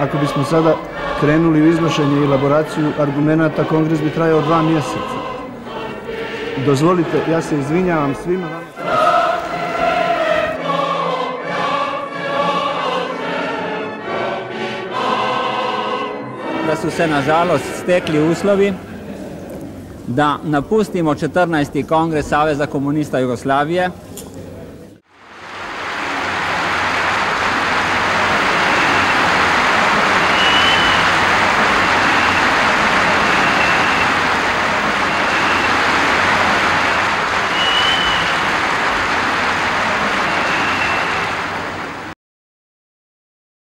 ako bismo sada krenuli u iznošenje i elaboraciju argumenta, kongres bi trajao dva mjeseca. Dozvolite, ja se izvinjavam svima vama. da su se nažalost stekli uslovi da napustimo 14. kongres Saveza komunista Jugoslavije